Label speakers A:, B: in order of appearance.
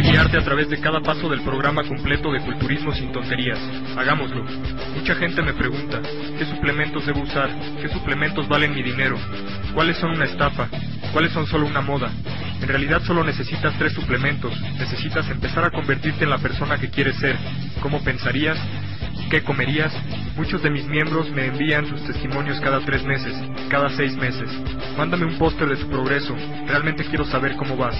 A: guiarte a través de cada paso del programa completo de Culturismo sin tonterías. Hagámoslo. Mucha gente me pregunta, ¿qué suplementos debo usar? ¿Qué suplementos valen mi dinero? ¿Cuáles son una estafa? ¿Cuáles son solo una moda? En realidad solo necesitas tres suplementos. Necesitas empezar a convertirte en la persona que quieres ser. ¿Cómo pensarías? ¿Qué comerías? Muchos de mis miembros me envían sus testimonios cada tres meses, cada seis meses. Mándame un póster de tu progreso. Realmente quiero saber cómo vas.